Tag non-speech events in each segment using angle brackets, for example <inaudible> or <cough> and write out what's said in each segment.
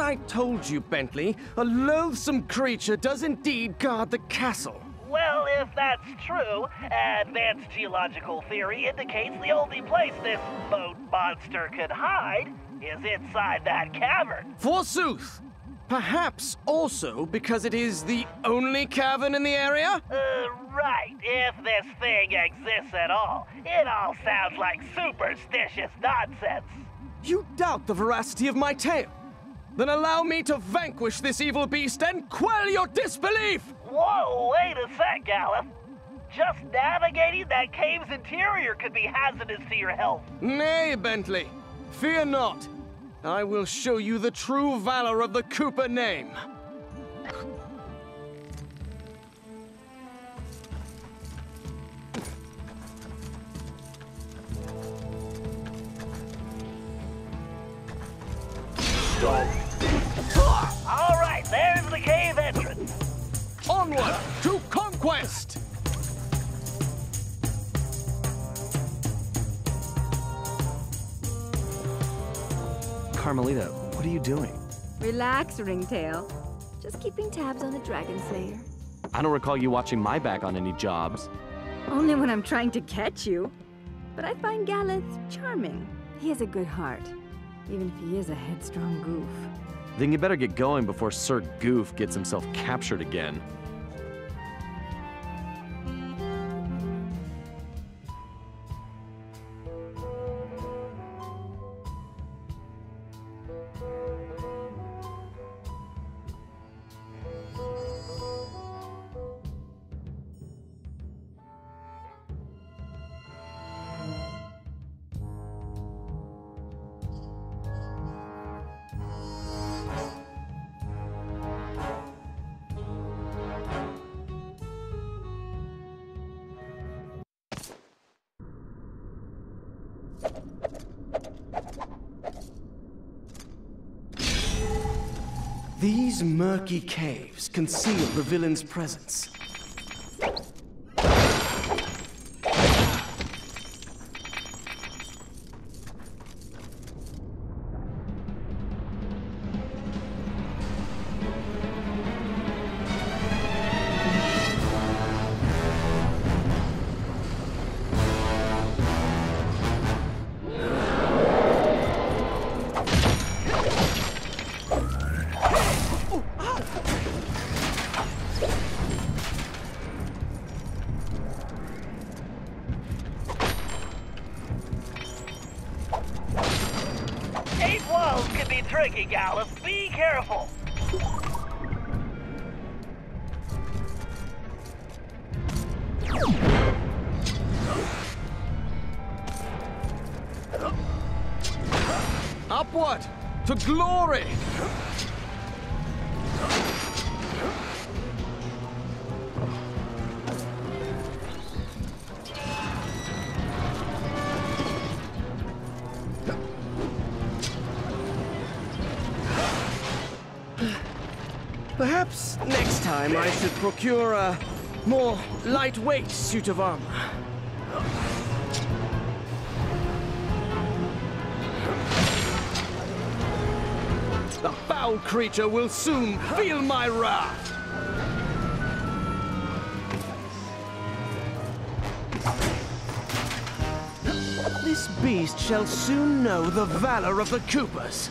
As I told you, Bentley, a loathsome creature does indeed guard the castle. Well, if that's true, advanced geological theory indicates the only place this boat monster could hide is inside that cavern. Forsooth! Perhaps also because it is the only cavern in the area? Uh, right. If this thing exists at all, it all sounds like superstitious nonsense. You doubt the veracity of my tale? Then allow me to vanquish this evil beast and quell your disbelief! Whoa, wait a sec, Galleth. Just navigating that cave's interior could be hazardous to your health. Nay, Bentley. Fear not. I will show you the true valor of the Cooper name. All right, there's the cave entrance. Onward to conquest! Carmelita, what are you doing? Relax, Ringtail. Just keeping tabs on the Dragon Slayer. I don't recall you watching my back on any jobs. Only when I'm trying to catch you. But I find Galleth charming. He has a good heart, even if he is a headstrong goof. Then you better get going before Sir Goof gets himself captured again. These murky caves conceal the villain's presence. Walls can be tricky, Galleth. Be careful. Upward to glory! Next time I should procure a more lightweight suit of armor. The foul creature will soon feel my wrath! This beast shall soon know the valor of the Coopers.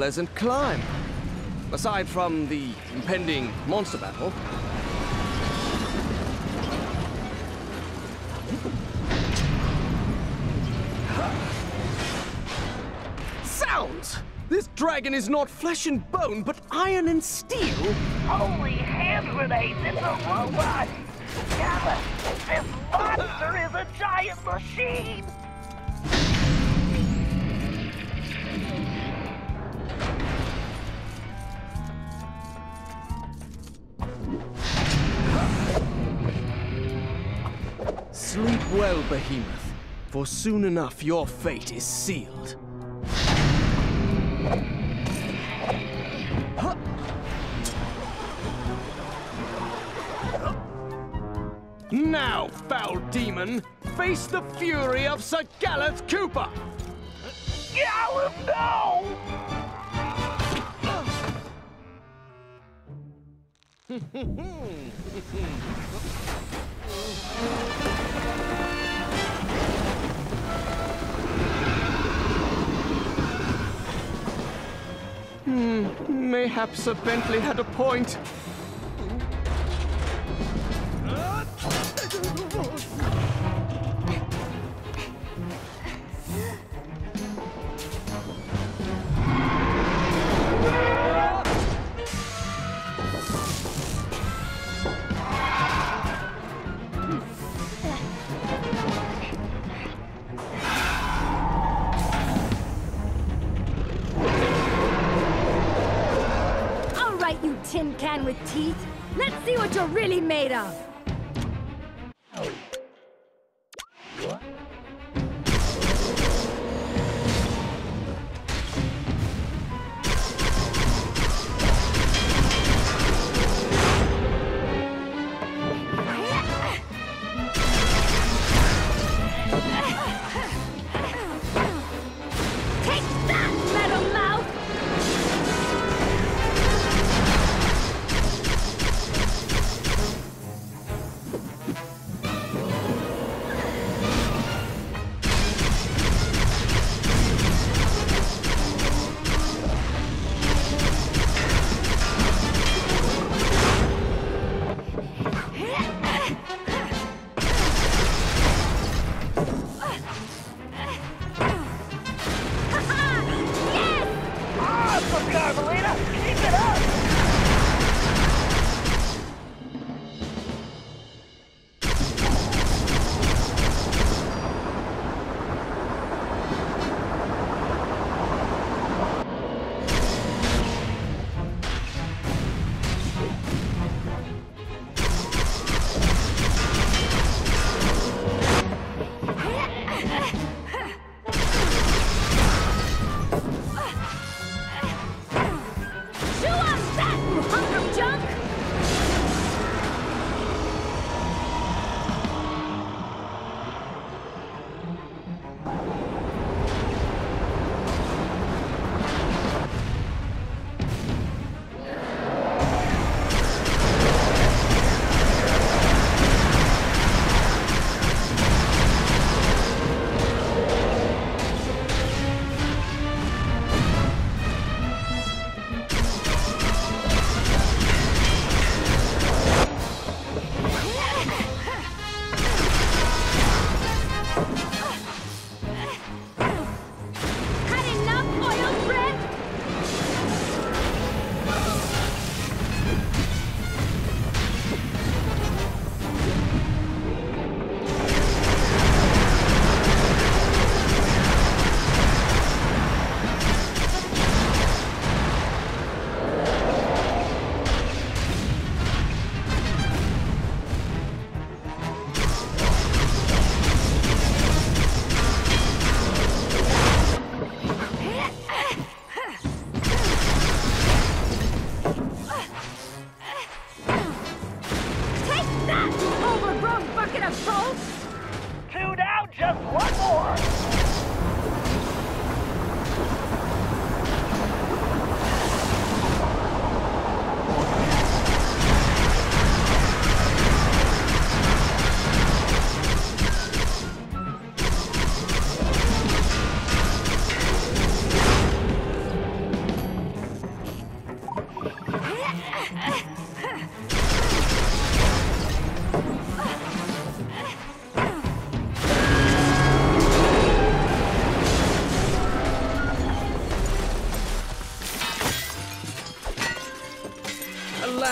Pleasant climb. Aside from the impending monster battle. Sounds! This dragon is not flesh and bone, but iron and steel. Holy hand grenades, it's a robot! This monster is a giant machine! Sleep well, Behemoth, for soon enough your fate is sealed. Now, foul demon, face the fury of Sir Galleth Cooper! Galleth, <laughs> no! Hmm, Mayhap Sir Bentley had a point. Tin can with teeth. Let's see what you're really made of.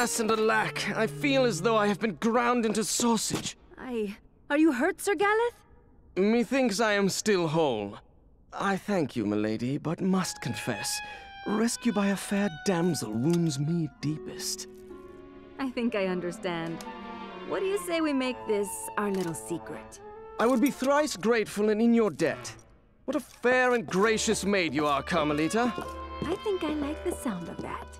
Alas and alack, I feel as though I have been ground into sausage. I. Are you hurt, Sir Galleth? Methinks I am still whole. I thank you, milady, but must confess, rescue by a fair damsel wounds me deepest. I think I understand. What do you say we make this our little secret? I would be thrice grateful and in your debt. What a fair and gracious maid you are, Carmelita. I think I like the sound of that.